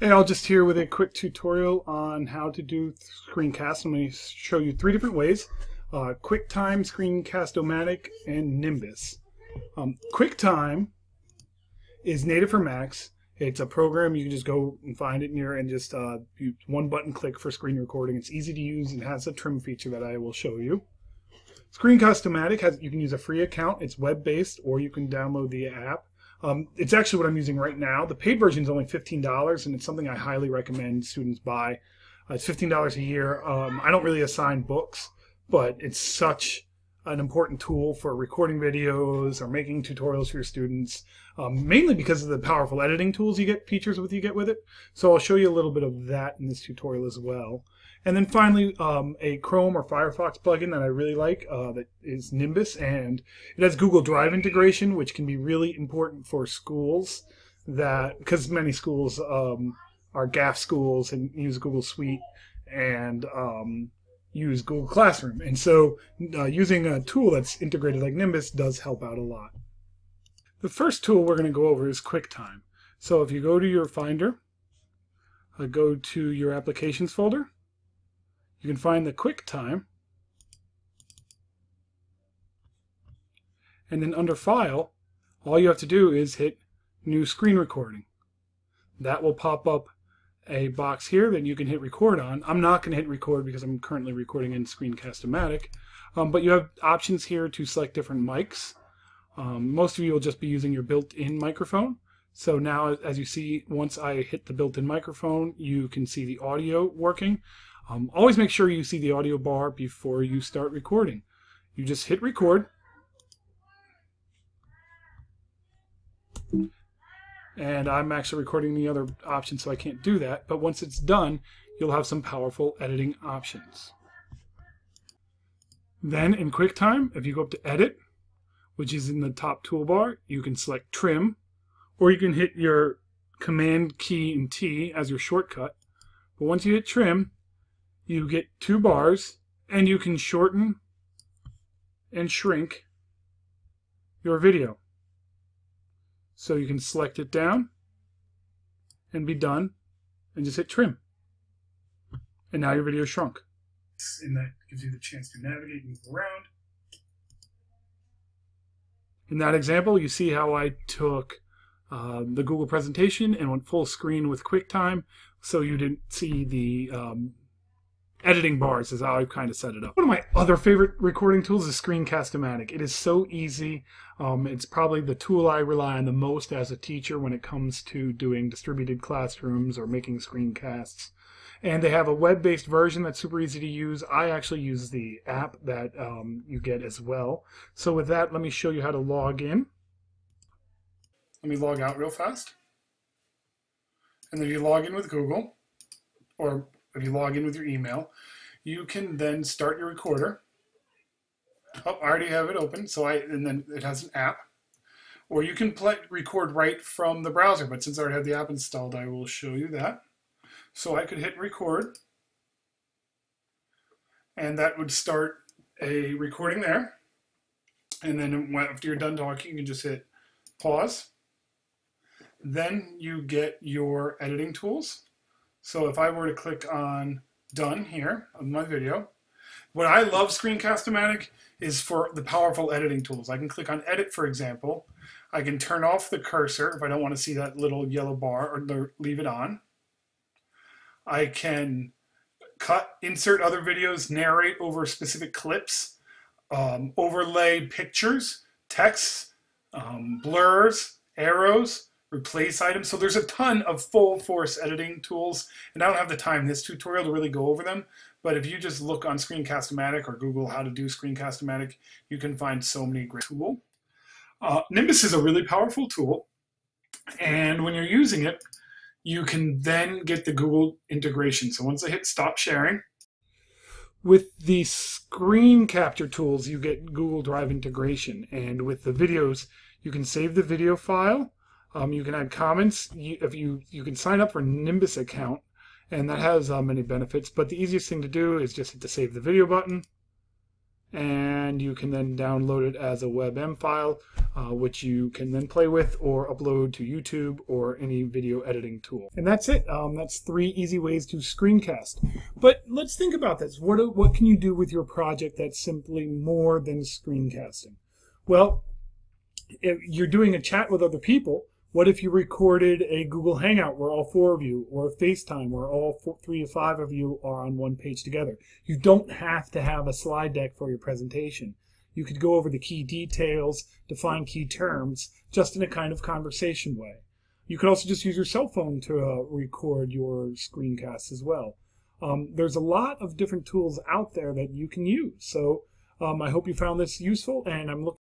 Hey, I'll just here with a quick tutorial on how to do screencast. I'm going to show you three different ways. Uh, QuickTime, Screencast-O-Matic, and Nimbus. Um, QuickTime is native for Macs. It's a program you can just go and find it in your and just uh, one button click for screen recording. It's easy to use and has a trim feature that I will show you. Screencast-O-Matic has you can use a free account. It's web-based, or you can download the app. Um, it's actually what I'm using right now. The paid version is only $15, and it's something I highly recommend students buy. Uh, it's $15 a year. Um, I don't really assign books, but it's such an important tool for recording videos or making tutorials for your students, um, mainly because of the powerful editing tools you get, features with you get with it. So I'll show you a little bit of that in this tutorial as well. And then finally, um, a Chrome or Firefox plugin that I really like uh, that is Nimbus, and it has Google Drive integration, which can be really important for schools that because many schools um, are GAF schools and use Google Suite and um, use Google Classroom, and so uh, using a tool that's integrated like Nimbus does help out a lot. The first tool we're going to go over is QuickTime. So if you go to your Finder, uh, go to your Applications folder you can find the QuickTime. And then under File, all you have to do is hit New Screen Recording. That will pop up a box here that you can hit record on. I'm not going to hit record because I'm currently recording in Screencast-O-Matic, um, but you have options here to select different mics. Um, most of you will just be using your built-in microphone. So now, as you see, once I hit the built-in microphone, you can see the audio working. Um, always make sure you see the audio bar before you start recording. You just hit record. And I'm actually recording the other option, so I can't do that. But once it's done, you'll have some powerful editing options. Then in QuickTime, if you go up to Edit, which is in the top toolbar, you can select Trim, or you can hit your Command key and T as your shortcut. But once you hit Trim, you get two bars and you can shorten and shrink your video. So you can select it down and be done and just hit trim. And now your video shrunk. And that gives you the chance to navigate and move around. In that example, you see how I took uh, the Google presentation and went full screen with QuickTime, so you didn't see the um, editing bars is how I've kind of set it up. One of my other favorite recording tools is Screencast-O-Matic. It is so easy. Um, it's probably the tool I rely on the most as a teacher when it comes to doing distributed classrooms or making screencasts. And they have a web-based version that's super easy to use. I actually use the app that um, you get as well. So with that, let me show you how to log in. Let me log out real fast. And then you log in with Google or if you log in with your email, you can then start your recorder. Oh, I already have it open, so I and then it has an app. Or you can play, record right from the browser, but since I already have the app installed, I will show you that. So I could hit record, and that would start a recording there. And then after you're done talking, you can just hit pause. Then you get your editing tools. So if I were to click on done here on my video, what I love Screencast-O-Matic is for the powerful editing tools. I can click on edit, for example. I can turn off the cursor if I don't want to see that little yellow bar or leave it on. I can cut, insert other videos, narrate over specific clips, um, overlay pictures, texts, um, blurs, arrows, replace items. So there's a ton of full force editing tools, and I don't have the time in this tutorial to really go over them. But if you just look on Screencast-O-Matic or Google how to do Screencast-O-Matic, you can find so many great tools. Uh, Nimbus is a really powerful tool, and when you're using it, you can then get the Google integration. So once I hit stop sharing, with the screen capture tools, you get Google Drive integration, and with the videos, you can save the video file um, you can add comments. You, if you you can sign up for Nimbus account, and that has uh, many benefits. But the easiest thing to do is just hit the save the video button, and you can then download it as a WebM file, uh, which you can then play with or upload to YouTube or any video editing tool. And that's it. Um, that's three easy ways to screencast. But let's think about this. What, what can you do with your project that's simply more than screencasting? Well, you're doing a chat with other people, what if you recorded a Google Hangout where all four of you, or a FaceTime where all four, three or five of you are on one page together? You don't have to have a slide deck for your presentation. You could go over the key details, define key terms, just in a kind of conversation way. You could also just use your cell phone to uh, record your screencasts as well. Um, there's a lot of different tools out there that you can use. So um, I hope you found this useful, and I'm looking